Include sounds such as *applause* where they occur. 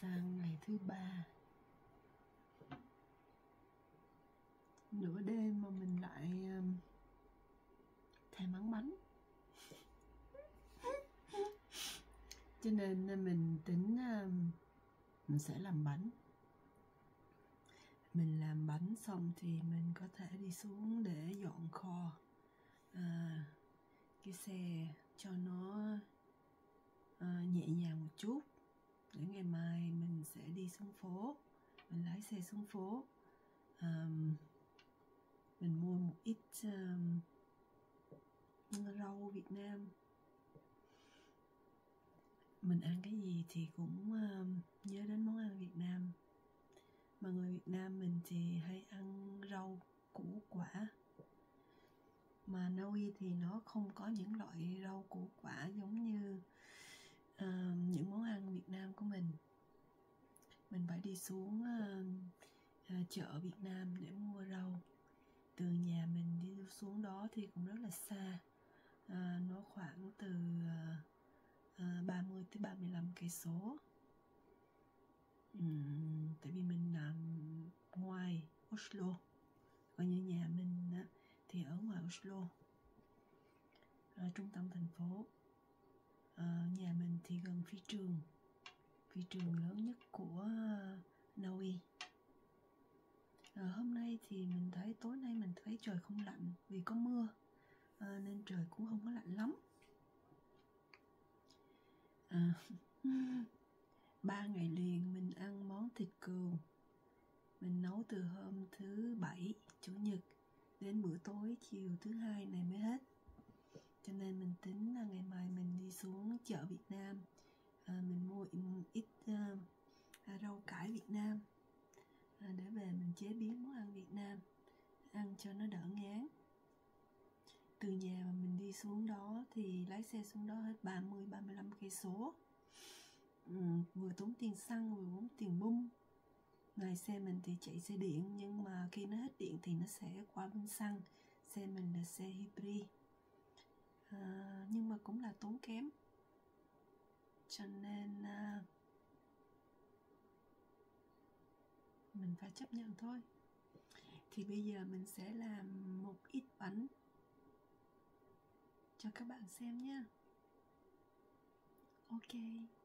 sang ngày thứ ba. Nửa đêm mà mình lại um, thèm ăn bánh. Cho nên uh, mình tính um, mình sẽ làm bánh. Mình làm bánh xong thì mình có thể đi xuống để dọn kho. À, cái xe cho nó à, nhẹ nhàng một chút để ngày mai mình sẽ đi xuống phố. Mình lái xe xuống phố. Um, mình mua một ít um, rau Việt Nam. Mình ăn cái gì thì cũng um, nhớ đến món ăn Việt Nam. Mà người Việt Nam mình thì hay ăn rau củ quả. Mà Na Uy thì nó không có những loại rau củ quả giống như uh, những món ăn Việt Nam của mình. Mình phải đi xuống uh, uh, chợ Việt Nam để mua rau. Từ nhà mình đi xuống đó thì cũng rất là xa. À, nó khoảng từ ờ, à, 30 tới 35 cây số. Uhm, tại vì mình nằm ngoài Oslo. Còn như nhà mình á, thì ở ngoài Oslo. Ở trung tâm thành phố à, nhà mình thì gần phi trường. Phi trường lớn nhất của ờ, Na Uy. À, hôm nay thì mình thấy tối nay mình thấy trời không lạnh vì có mưa à, nên trời cũng không có lạnh lắm. À, *laughs* ba ngày liền mình ăn món thịt cừu. Mình nấu từ hôm thứ bảy chủ nhật đến bữa tối chiều thứ hai này mới hết cho nên mình tính là ngày mai mình đi xuống chợ Việt Nam. À, mình mua ít uh, rau cải Việt Nam à, để về mình chế biến món ăn Việt Nam ăn cho nó đỡ ngán. Từ nhà mà mình đi xuống đó thì lái xe xuống đó hết 30 35 cây số. Ừ, vừa tốn tiền xăng vừa tốn tiền bung. Ngày xe mình thì chạy xe điện nhưng mà khi nó hết điện thì nó sẽ qua bên xăng. Xe mình là xe hybrid à, nhưng mà cũng là tốn kém. Cho nên à, mình phải chấp nhận thôi. Thì bây giờ mình sẽ làm một ít bánh cho các bạn xem nhé ok.